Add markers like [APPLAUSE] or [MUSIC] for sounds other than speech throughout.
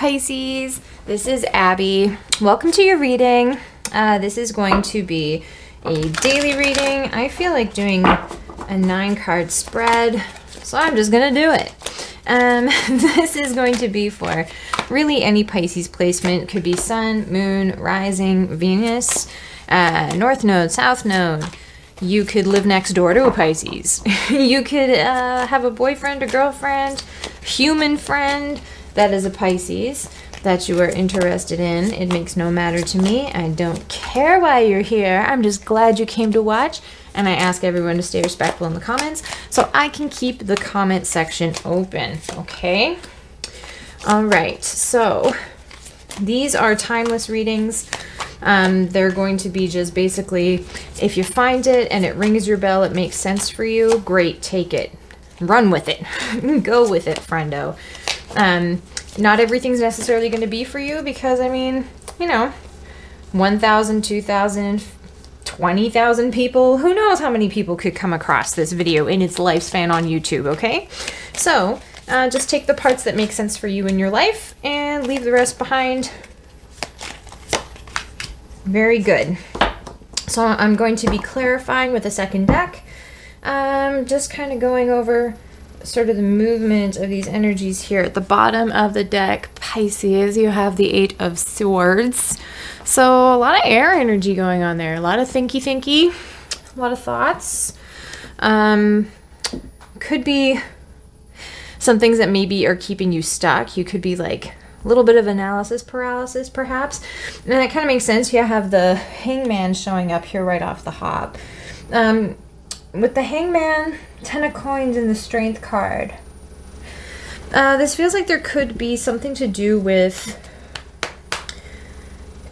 Pisces? This is Abby. Welcome to your reading. Uh, this is going to be a daily reading. I feel like doing a nine card spread, so I'm just gonna do it. Um, [LAUGHS] this is going to be for really any Pisces placement. Could be Sun, Moon, Rising, Venus, uh, North Node, South Node. You could live next door to a Pisces. [LAUGHS] you could uh, have a boyfriend or girlfriend, human friend that is a Pisces that you are interested in. It makes no matter to me. I don't care why you're here. I'm just glad you came to watch. And I ask everyone to stay respectful in the comments so I can keep the comment section open. Okay? All right. So these are timeless readings. Um, they're going to be just basically if you find it and it rings your bell, it makes sense for you, great, take it. Run with it. [LAUGHS] Go with it, friendo. Um, not everything's necessarily going to be for you because, I mean, you know, 1,000, 2,000, 20,000 people, who knows how many people could come across this video in its lifespan on YouTube, okay? So, uh, just take the parts that make sense for you in your life and leave the rest behind. Very good. So I'm going to be clarifying with a second deck. Um, just kind of going over sort of the movement of these energies here. At the bottom of the deck, Pisces, you have the Eight of Swords. So a lot of air energy going on there. A lot of thinky thinky, a lot of thoughts. Um, could be some things that maybe are keeping you stuck. You could be like a little bit of analysis paralysis, perhaps. And that kind of makes sense. You have the hangman showing up here right off the hop. Um, with the hangman, ten of coins, and the strength card. Uh, this feels like there could be something to do with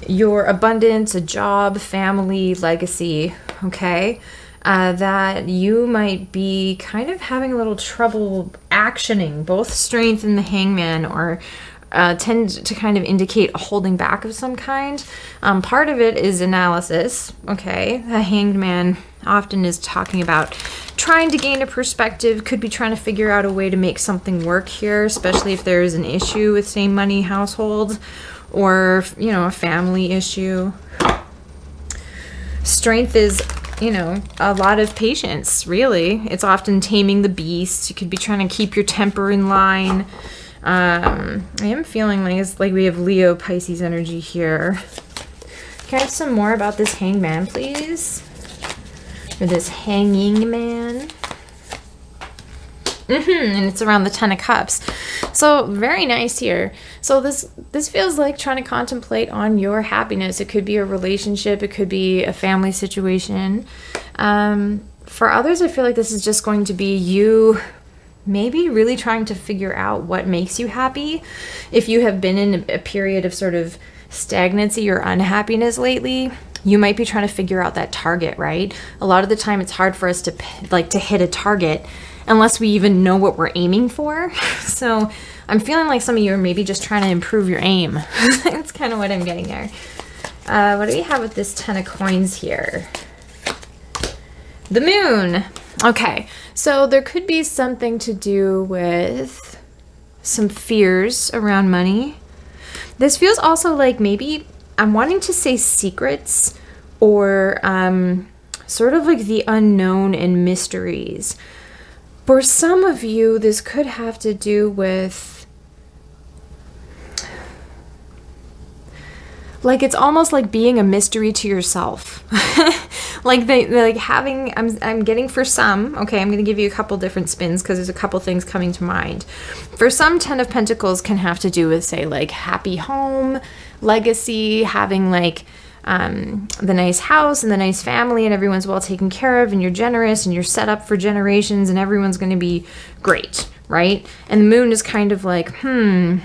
your abundance, a job, family, legacy, okay? Uh, that you might be kind of having a little trouble actioning both strength and the hangman or uh, tend to kind of indicate a holding back of some kind. Um, part of it is analysis. Okay, the hanged man often is talking about trying to gain a perspective, could be trying to figure out a way to make something work here, especially if there is an issue with same money household or, you know, a family issue. Strength is you know, a lot of patience, really. It's often taming the beast. You could be trying to keep your temper in line. Um, I am feeling like it's like we have Leo Pisces energy here. Can I have some more about this hangman, please? Or this hanging man? Mm -hmm, and it's around the Ten of Cups. So very nice here. So this this feels like trying to contemplate on your happiness. It could be a relationship. It could be a family situation. Um, for others, I feel like this is just going to be you maybe really trying to figure out what makes you happy. If you have been in a period of sort of stagnancy or unhappiness lately, you might be trying to figure out that target, right? A lot of the time it's hard for us to like to hit a target unless we even know what we're aiming for. [LAUGHS] So I'm feeling like some of you are maybe just trying to improve your aim. [LAUGHS] That's kind of what I'm getting there. Uh, what do we have with this Ten of Coins here? The Moon. Okay, so there could be something to do with some fears around money. This feels also like maybe I'm wanting to say secrets or um, sort of like the unknown and mysteries. For some of you, this could have to do with like it's almost like being a mystery to yourself. [LAUGHS] like they like having I'm I'm getting for some, okay, I'm going to give you a couple different spins because there's a couple things coming to mind. For some 10 of pentacles can have to do with say like happy home, legacy, having like um, the nice house and the nice family and everyone's well taken care of and you're generous and you're set up for generations and everyone's going to be great, right? And the moon is kind of like, hmm,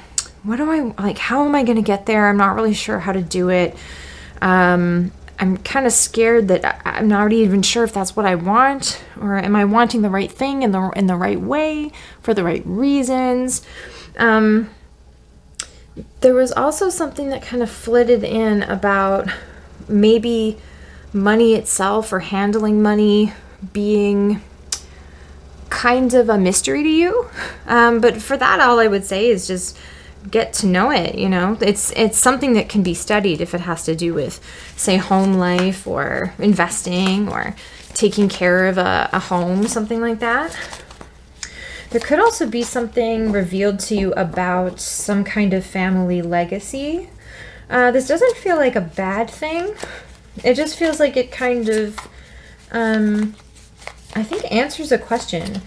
what do I like? How am I going to get there? I'm not really sure how to do it. Um, I'm kind of scared that I'm not even sure if that's what I want or am I wanting the right thing in the in the right way for the right reasons. Um, there was also something that kind of flitted in about maybe money itself or handling money being kind of a mystery to you. Um, but for that, all I would say is just get to know it you know it's it's something that can be studied if it has to do with say home life or investing or taking care of a, a home something like that there could also be something revealed to you about some kind of family legacy uh, this doesn't feel like a bad thing it just feels like it kind of um, i think answers a question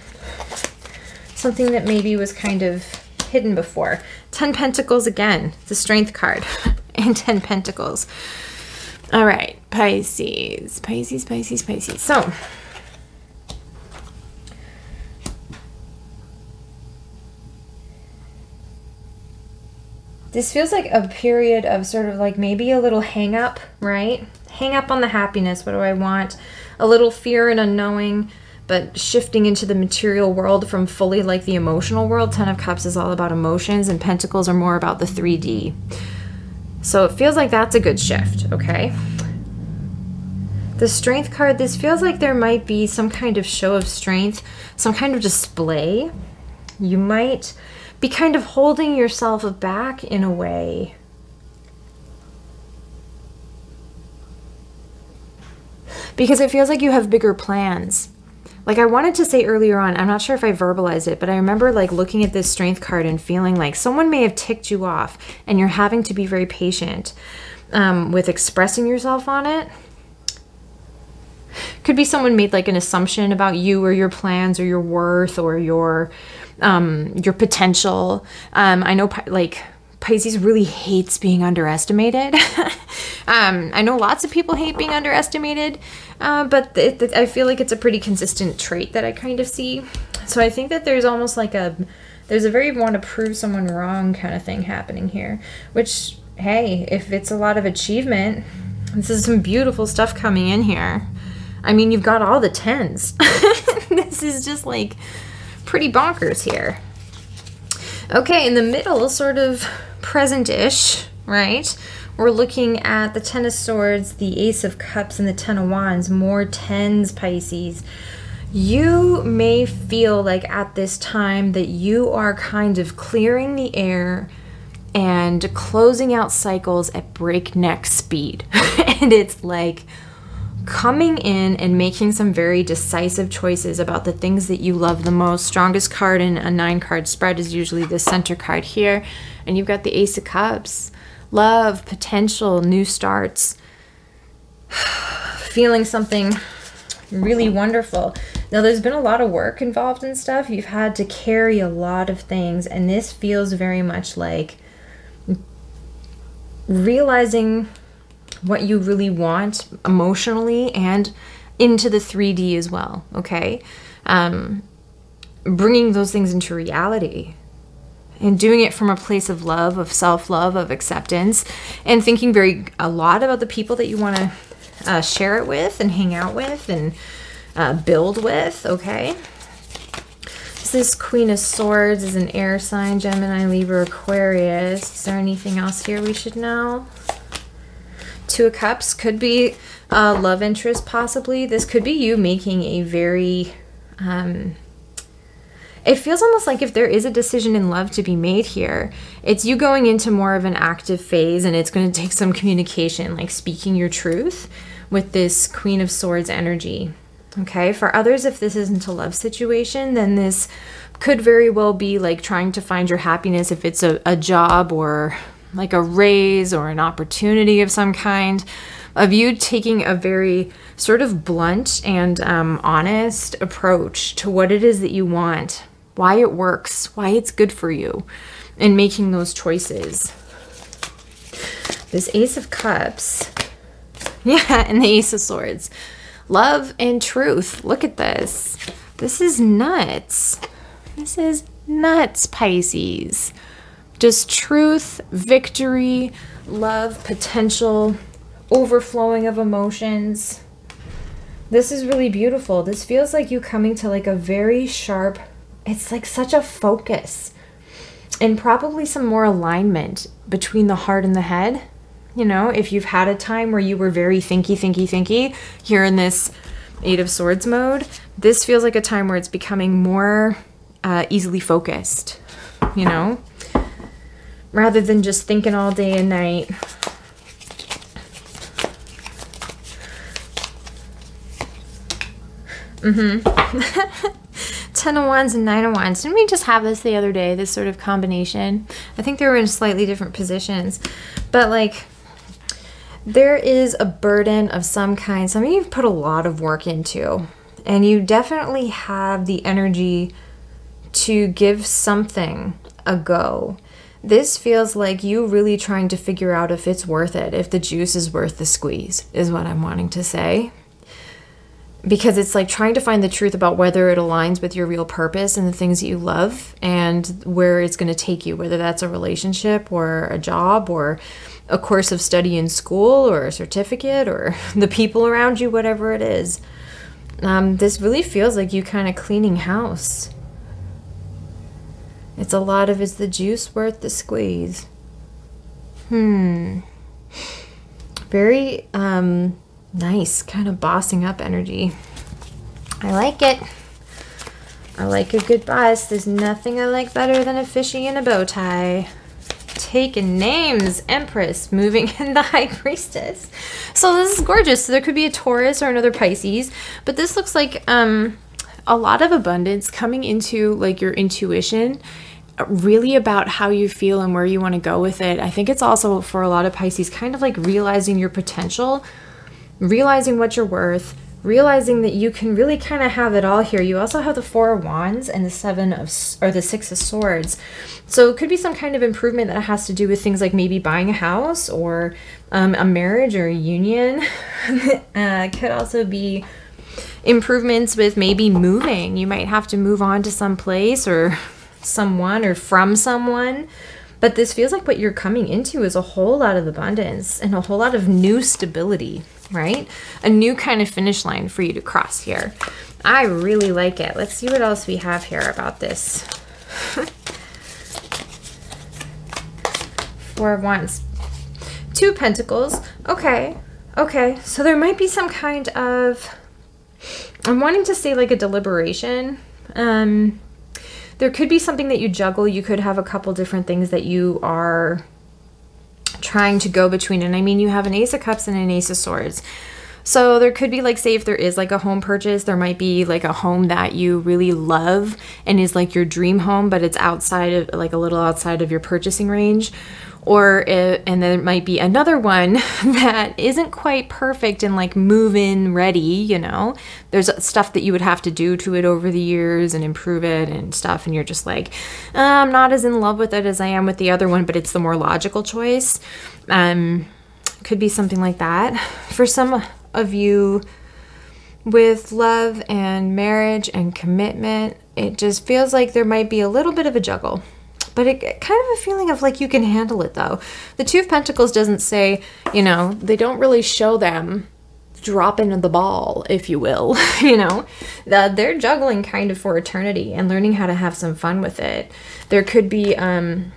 something that maybe was kind of hidden before. 10 Pentacles again, the Strength card, [LAUGHS] and 10 Pentacles. All right, Pisces, Pisces, Pisces, Pisces. So, this feels like a period of sort of like maybe a little hang up, right? Hang up on the happiness. What do I want? A little fear and unknowing but shifting into the material world from fully like the emotional world. Ten of Cups is all about emotions, and Pentacles are more about the 3D. So it feels like that's a good shift, okay? The Strength card, this feels like there might be some kind of show of strength, some kind of display. You might be kind of holding yourself back in a way. Because it feels like you have bigger plans like I wanted to say earlier on, I'm not sure if I verbalized it, but I remember like looking at this strength card and feeling like someone may have ticked you off and you're having to be very patient um, with expressing yourself on it. Could be someone made like an assumption about you or your plans or your worth or your um, your potential. Um, I know like Pisces really hates being underestimated. [LAUGHS] um, I know lots of people hate being underestimated, uh, but it, it, I feel like it's a pretty consistent trait that I kind of see. So I think that there's almost like a there's a very want to prove someone wrong kind of thing happening here. Which hey, if it's a lot of achievement, this is some beautiful stuff coming in here. I mean, you've got all the tens. [LAUGHS] this is just like pretty bonkers here. Okay, in the middle, sort of present-ish, right? We're looking at the Ten of Swords, the Ace of Cups, and the Ten of Wands. More tens, Pisces. You may feel like at this time that you are kind of clearing the air and closing out cycles at breakneck speed. [LAUGHS] and it's like, coming in and making some very decisive choices about the things that you love the most. Strongest card in a nine card spread is usually the center card here. And you've got the Ace of Cups. Love, potential, new starts, [SIGHS] feeling something really wonderful. Now, there's been a lot of work involved in stuff. You've had to carry a lot of things, and this feels very much like realizing what you really want emotionally and into the 3D as well, okay? Um, bringing those things into reality and doing it from a place of love, of self love, of acceptance, and thinking very a lot about the people that you want to uh, share it with and hang out with and uh, build with, okay? This Queen of Swords is an air sign, Gemini, Libra, Aquarius. Is there anything else here we should know? Two of Cups could be a love interest, possibly. This could be you making a very. Um, it feels almost like if there is a decision in love to be made here, it's you going into more of an active phase and it's going [LAUGHS] to take some communication, like speaking your truth with this Queen of Swords energy. Okay, for others, if this isn't a love situation, then this could very well be like trying to find your happiness if it's a, a job or like a raise or an opportunity of some kind, of you taking a very sort of blunt and um, honest approach to what it is that you want, why it works, why it's good for you, and making those choices. This Ace of Cups, [LAUGHS] yeah, and the Ace of Swords. Love and truth. Look at this. This is nuts. This is nuts, Pisces. Just truth, victory, love, potential, overflowing of emotions. This is really beautiful. This feels like you coming to like a very sharp, it's like such a focus and probably some more alignment between the heart and the head. You know, if you've had a time where you were very thinky, thinky, thinky, here in this Eight of Swords mode, this feels like a time where it's becoming more uh, easily focused, you know? Rather than just thinking all day and night. Mm-hmm. [LAUGHS] Ten of Wands and Nine of Wands. Didn't we just have this the other day, this sort of combination? I think they were in slightly different positions. But like, there is a burden of some kind, something you've put a lot of work into. And you definitely have the energy to give something a go. This feels like you really trying to figure out if it's worth it, if the juice is worth the squeeze, is what I'm wanting to say because it's like trying to find the truth about whether it aligns with your real purpose and the things that you love and where it's going to take you, whether that's a relationship or a job or a course of study in school or a certificate or [LAUGHS] the people around you, whatever it is. Um, this really feels like you kind of cleaning house. It's a lot of is the juice worth the squeeze? Hmm. Very um Nice, kind of bossing up energy. I like it. I like a good boss. There's nothing I like better than a fishy in a bow tie. Taking names, Empress, moving [LAUGHS] in the High Priestess. So this is gorgeous. So there could be a Taurus or another Pisces, but this looks like um, a lot of abundance coming into like your intuition really about how you feel and where you want to go with it. I think it's also for a lot of Pisces kind of like realizing your potential realizing what you're worth, realizing that you can really kind of have it all here. You also have the Four of Wands and the Seven of, or the Six of Swords. So it could be some kind of improvement that has to do with things like maybe buying a house or um, a marriage or a union. [LAUGHS] uh, could also be improvements with maybe moving. You might have to move on to some place or [LAUGHS] someone or from someone. But this feels like what you're coming into is a whole lot of abundance and a whole lot of new stability right? A new kind of finish line for you to cross here. I really like it. Let's see what else we have here about this. [LAUGHS] Four of Wands. Two Pentacles. Okay. Okay. So there might be some kind of... I'm wanting to say like a deliberation. Um, there could be something that you juggle. You could have a couple different things that you are trying to go between. And I mean, you have an Ace of Cups and an Ace of Swords. So there could be like, say, if there is like a home purchase, there might be like a home that you really love and is like your dream home, but it's outside of like a little outside of your purchasing range or it, and there might be another one [LAUGHS] that isn't quite perfect and like move in ready you know? There's stuff that you would have to do to it over the years and improve it and stuff and you're just like uh, i'm not as in love with it as i am with the other one but it's the more logical choice. Um could be something like that. For some of you with love and marriage and commitment it just feels like there might be a little bit of a juggle but it kind of a feeling of like you can handle it though. The Two of Pentacles doesn't say, you know, they don't really show them dropping the ball, if you will, [LAUGHS] you know. The, they're juggling kind of for eternity and learning how to have some fun with it. There could be, um,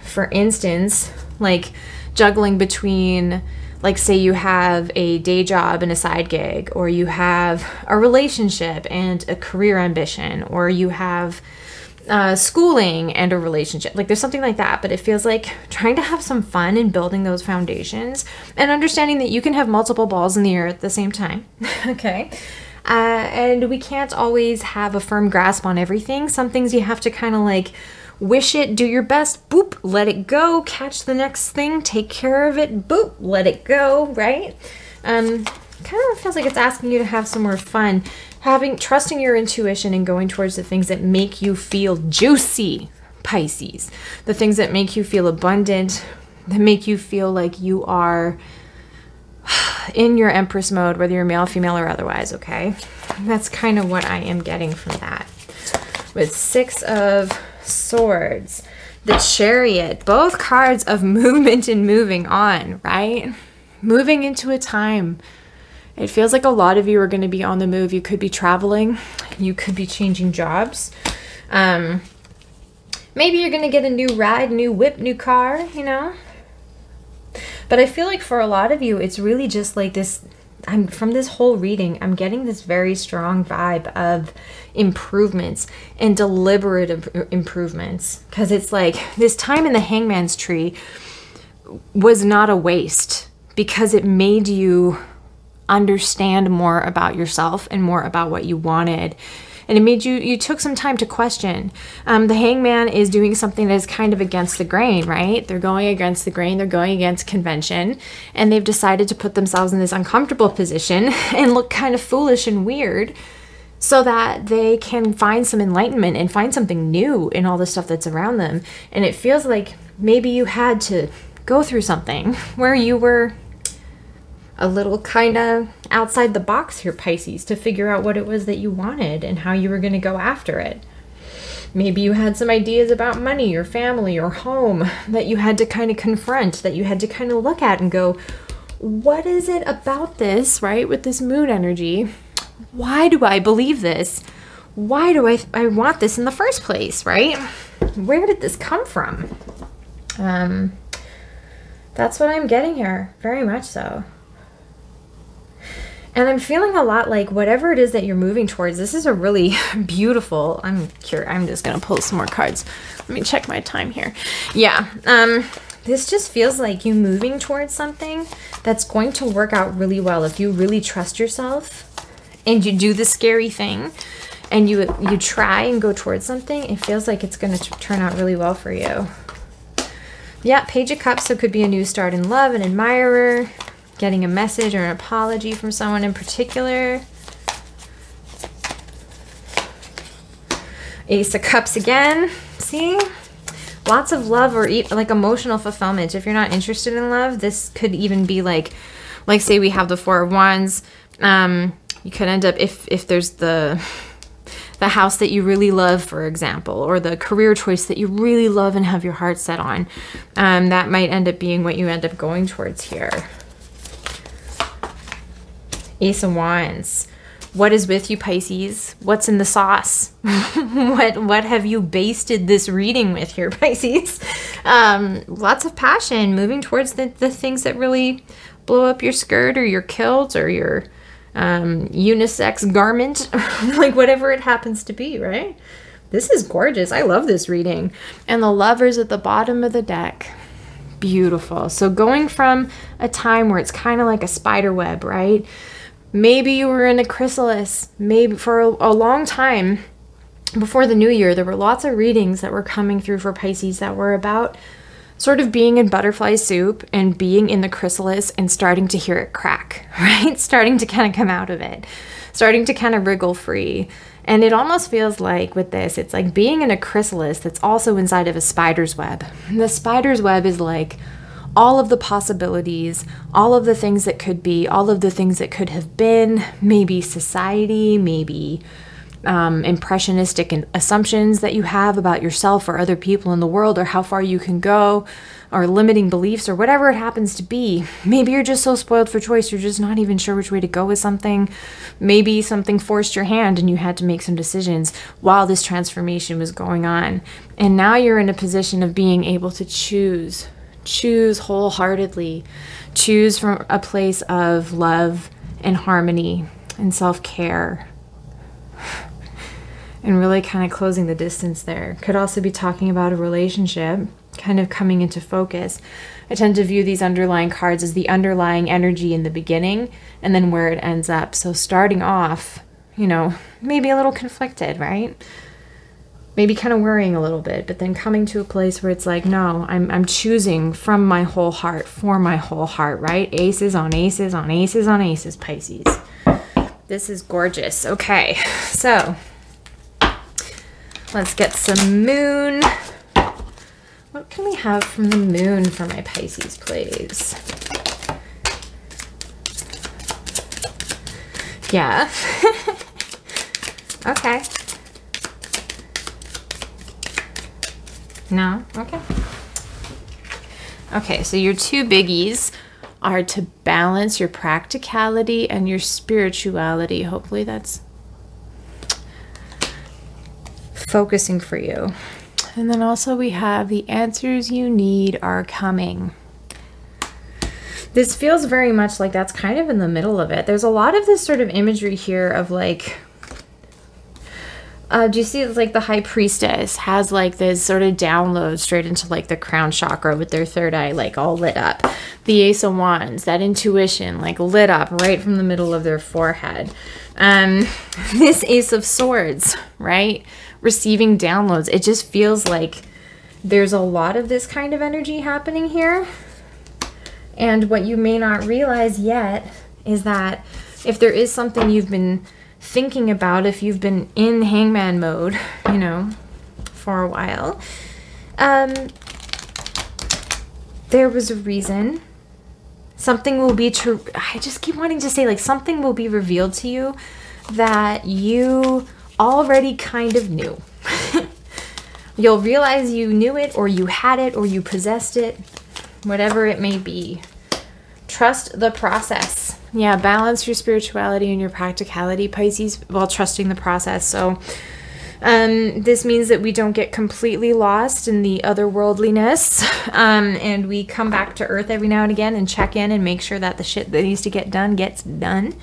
for instance, like juggling between like say you have a day job and a side gig or you have a relationship and a career ambition or you have uh, schooling and a relationship. Like there's something like that, but it feels like trying to have some fun and building those foundations and understanding that you can have multiple balls in the air at the same time. [LAUGHS] okay. Uh, and we can't always have a firm grasp on everything. Some things you have to kind of like wish it, do your best, boop, let it go, catch the next thing, take care of it, boop, let it go, right? Um, kind of feels like it's asking you to have some more fun having trusting your intuition and going towards the things that make you feel juicy pisces. The things that make you feel abundant that make you feel like you are [SIGHS] in your empress mode whether you're male female or otherwise okay? That's kind of what i am getting from that. With six of swords the chariot both cards of [LAUGHS] movement and moving on right? Moving into a time it feels like a lot of you are going to be on the move. You could be traveling, you could be changing jobs. Um, maybe you're going to get a new ride, new whip, new car, you know? But I feel like for a lot of you, it's really just like this I'm from this whole reading, I'm getting this very strong vibe of improvements and deliberate imp- improvements because it's like this time in the hangman's tree was not a waste because it made you understand more about yourself and more about what you wanted. And it made you you took some time to question. Um, the hangman is doing something that is kind of against the grain right? They're going against the grain. They're going against convention. And they've decided to put themselves in this uncomfortable position [LAUGHS] and look kind of foolish and weird so that they can find some enlightenment and find something new in all the stuff that's around them. And it feels like maybe you had to go through something [LAUGHS] where you were a little kind of outside the box here, Pisces, to figure out what it was that you wanted and how you were going to go after it. Maybe you had some ideas about money or family or home that you had to kind of confront, that you had to kind of look at and go, what is it about this, right? With this moon energy, why do I believe this? Why do I, I want this in the first place, right? Where did this come from? Um, that's what I'm getting here, very much so. And I'm feeling a lot like whatever it is that you're moving towards, this is a really [LAUGHS] beautiful. I'm curious. I'm just gonna pull some more cards. Let me check my time here. Yeah. Um, this just feels like you moving towards something that's going to work out really well if you really trust yourself and you do the scary thing and you you try and go towards something. It feels like it's gonna turn out really well for you. Yeah, Page of Cups, so it could be a new start in love, an admirer, getting a message or an apology from someone in particular. Ace of Cups again. See? Lots of love or like emotional fulfillment. If you're not interested in love, this could even be like, like say we have the Four of Wands. Um, you could end up if if there's the the house that you really love, for example, or the career choice that you really love and have your heart set on. Um, that might end up being what you end up going towards here. Ace of Wands. What is with you, Pisces? What's in the sauce? [LAUGHS] what what have you basted this reading with here, [LAUGHS] Pisces? Um, lots of passion, moving towards the, the things that really blow up your skirt or your kilt or your um, unisex garment, [LAUGHS] like whatever it happens to be, right? This is gorgeous. I love this reading. And the lovers at the bottom of the deck. Beautiful. So going from a time where it's kind of like a spider web, right? Maybe you were in a chrysalis. Maybe for a, a long time before the new year, there were lots of readings that were coming through for Pisces that were about sort of being in butterfly soup and being in the chrysalis and starting to hear it crack, [LAUGHS] right? Starting to kind of come out of it, starting to kind of wriggle free. And it almost feels like with this, it's like being in a chrysalis that's also inside of a spider's web. the spider's web is like all of the possibilities, all of the things that could be, all of the things that could have been, maybe society, maybe um, impressionistic assumptions that you have about yourself or other people in the world, or how far you can go, or limiting beliefs, or whatever it happens to be. Maybe you're just so spoiled for choice, you're just not even sure which way to go with something. Maybe something forced your hand and you had to make some decisions while this transformation was going on. And now you're in a position of being able to choose choose wholeheartedly, choose from a place of love and harmony and self care. [SIGHS] And really kind of closing the distance there. Could also be talking about a relationship, kind of coming into focus. I tend to view these underlying cards as the underlying energy in the beginning and then where it ends up. So starting off, you know, maybe a little conflicted, right? Maybe kind of worrying a little bit, but then coming to a place where it's like, no, I'm, I'm choosing from my whole heart for my whole heart, right? Aces on aces on aces on aces, Pisces. This is gorgeous. Okay, so let's get some moon. What can we have from the moon for my Pisces, please? Yeah. [LAUGHS] okay. No? Okay. Okay, so your two biggies are to balance your practicality and your spirituality. Hopefully that's focusing for you. And then also we have the answers you need are coming. this feels very much like that's kind of in the middle of it. There's a lot of this sort of imagery here of like uh, do you see it's like the high priestess has like this sort of download straight into like the crown chakra with their third eye like all lit up? The ace of wands that intuition like lit up right from the middle of their forehead. Um [LAUGHS] this ace of swords right? Receiving downloads. It just feels like there's a lot of this kind of energy happening here. And what you may not realize yet is that if there is something you've been thinking about if you've been in hangman mode, [LAUGHS] you know, for a while. Um, there was a reason. Something will be true. I just keep wanting to say, like, something will be revealed to you that you already kind of knew. [LAUGHS] You'll realize you knew it, or you had it, or you possessed it, whatever it may be. Trust the process yeah, balance your spirituality and your practicality, Pisces, while trusting the process. So, um, this means that we don't get completely lost in the otherworldliness, [LAUGHS] um, and we come back to Earth every now and again and check in and make sure that the shit that needs to get done gets done.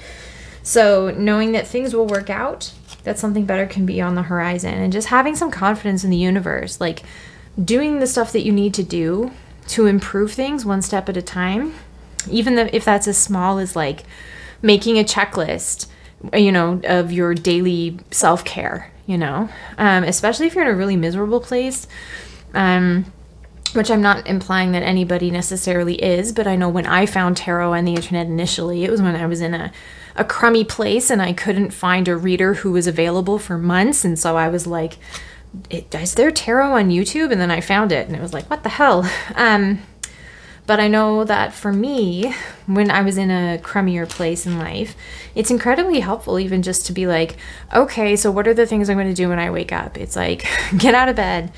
So, knowing that things will work out, that something better can be on the horizon, and just having some confidence in the universe, like doing the stuff that you need to do to improve things one step at a time even if that's as small as like making a checklist you know of your daily self-care you know? Um, especially if you're in a really miserable place um, which i'm not implying that anybody necessarily is but i know when i found tarot on the internet initially it was when i was in a, a crummy place and i couldn't find a reader who was available for months. And so i was like is there tarot on youtube? And then i found it and it was like what the hell? [LAUGHS] Um, but I know that for me, when I was in a crummier place in life, it's incredibly helpful even just to be like, okay, so what are the things I'm going to do when I wake up? It's like [LAUGHS] get out of bed,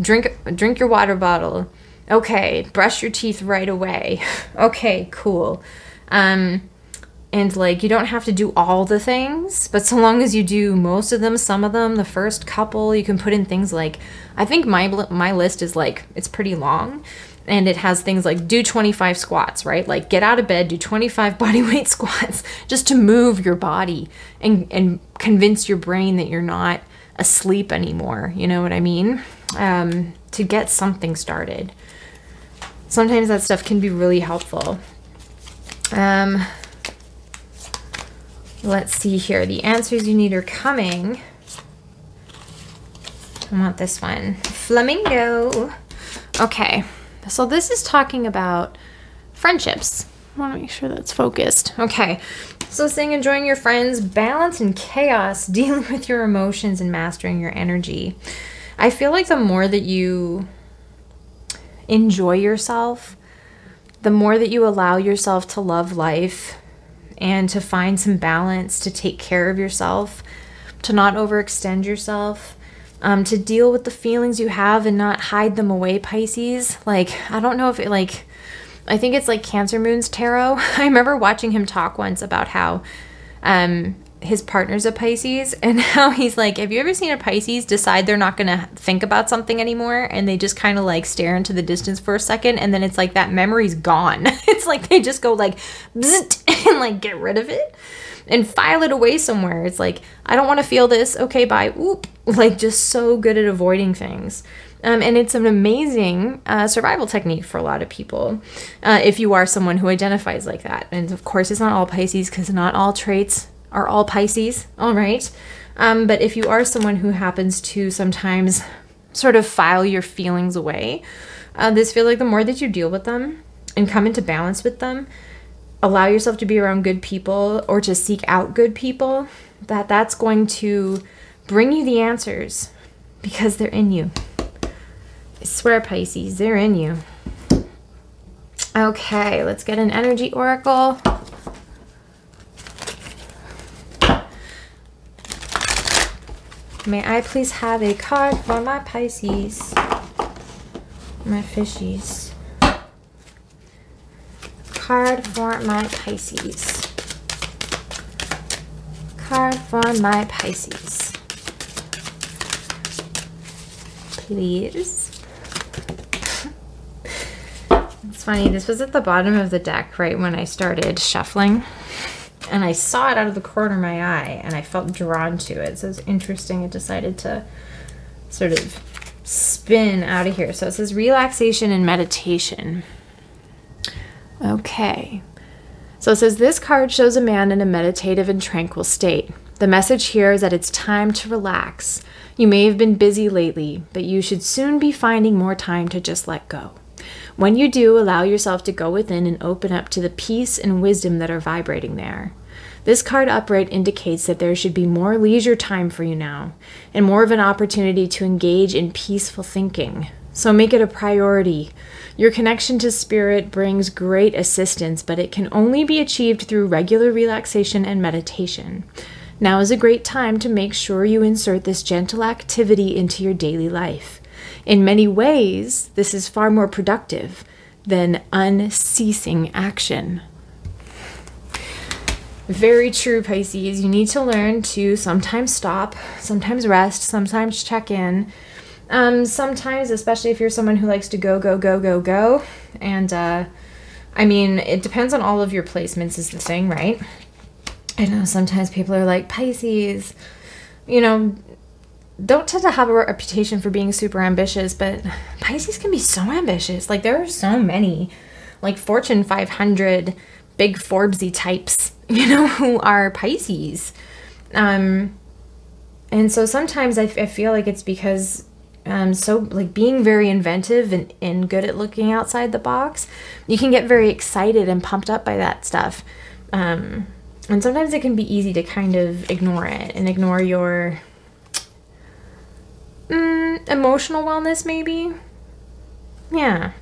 drink drink your water bottle. Okay, brush your teeth right away. [LAUGHS] okay, cool. Um and like you don't have to do all the things but so long as you do most of them some of them the first couple you can put in things like i think my my list is like it's pretty long and it has things like do 25 squats, right? Like get out of bed, do 25 [LAUGHS] body weight squats just to move your body and, and convince your brain that you're not asleep anymore. You know what I mean? Um, to get something started. Sometimes that stuff can be really helpful. Um, let's see here. The answers you need are coming. I want this one. Flamingo. Okay. So this is talking about friendships. I want to make sure that's focused. Okay. So saying enjoying your friends, balance and chaos, [LAUGHS] dealing with your emotions and mastering your energy. I feel like the more that you enjoy yourself, the more that you allow yourself to love life and to find some balance, to take care of yourself, to not overextend yourself, um, to deal with the feelings you have and not hide them away, Pisces. Like, I don't know if it, like, I think it's like Cancer Moon's tarot. [LAUGHS] I remember watching him talk once about how um, his partner's a Pisces and [LAUGHS] how he's like, Have you ever seen a Pisces decide they're not going to think about something anymore? And they just kind of like stare into the distance for a second. And then it's like that memory's gone. [LAUGHS] it's like they just go like, and like get rid of it and file it away somewhere. It's like, I don't want to feel this. Okay, bye. Oop. [LAUGHS] Like, just so good at avoiding things. Um, and it's an amazing uh, survival technique for a lot of people uh, if you are someone who identifies like that. And of course, it's not all Pisces because not all traits are all Pisces, all right? Um, but if you are someone who happens to sometimes sort of file your feelings away, uh, this feel like the more that you deal with them and come into balance with them, allow yourself to be around good people or to seek out good people, that that's going to bring you the answers because they're in you. I swear, Pisces, they're in you. Okay, let's get an energy oracle. May I please have a card for my Pisces? My fishies card for my Pisces. Card for my Pisces. Please. It's funny, this was at the bottom of the deck right when I started shuffling. And I saw it out of the corner of my eye and I felt drawn to it. So it's interesting. It decided to sort of spin out of here. So it says relaxation and meditation. Okay. So it says this card shows a man in a meditative and tranquil state. The message here is that it's time to relax. You may have been busy lately, but you should soon be finding more time to just let go. When you do, allow yourself to go within and open up to the peace and wisdom that are vibrating there. This card upright indicates that there should be more leisure time for you now and more of an opportunity to engage in peaceful thinking. So make it a priority. Your connection to spirit brings great assistance, but it can only be achieved through regular relaxation and meditation. Now is a great time to make sure you insert this gentle activity into your daily life. In many ways, this is far more productive than unceasing action. Very true, Pisces. You need to learn to sometimes stop, sometimes rest, sometimes check in. Um, sometimes, especially if you're someone who likes to go, go, go, go, go. And uh, I mean, it depends on all of your placements, is the thing, right? I know sometimes people are like, Pisces, you know, don't tend to have a reputation for being super ambitious, but Pisces can be so ambitious. Like, there are so many, like, Fortune 500, big Forbesy types [LAUGHS] you know, who are Pisces. Um, and so sometimes I, I feel like it's because um, so like being very inventive and, and good at looking outside the box, you can get very excited and pumped up by that stuff. Um, and sometimes it can be easy to kind of ignore it and ignore your mm, emotional wellness, maybe. Yeah.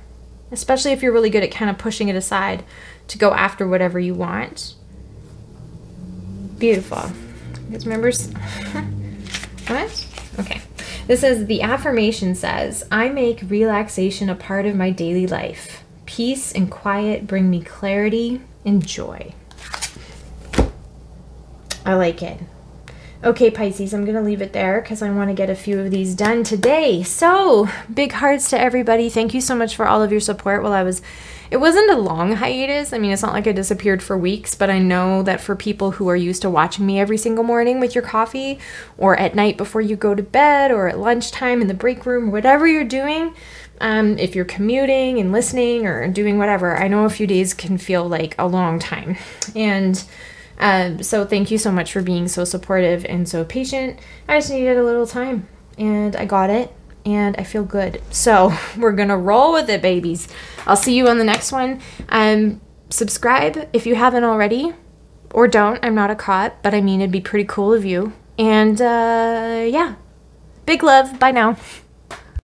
Especially if you're really good at kind of pushing it aside to go after whatever you want. Beautiful. Because remember, [LAUGHS] what? Okay. This says the affirmation says, I make relaxation a part of my daily life. Peace and quiet bring me clarity and joy. I like it. Okay, Pisces, I'm going to leave it there because I want to get a few of these done today. So, big hearts to everybody. Thank you so much for all of your support while I was it wasn't a long hiatus. I mean, it's not like I disappeared for weeks, but I know that for people who are used to watching me every single morning with your coffee, or at night before you go to bed, or at lunchtime in the break room, whatever you're doing, um, if you're commuting and listening or doing whatever, I know a few days can feel like a long time. [LAUGHS] And um, so, thank you so much for being so supportive and so patient. I just needed a little time, and I got it and I feel good. So [LAUGHS] we're gonna roll with it, babies. I'll see you on the next one. Um, subscribe if you haven't already, or don't. I'm not a cot, but I mean it'd be pretty cool of you. And uh, yeah, big love. Bye now. [LAUGHS]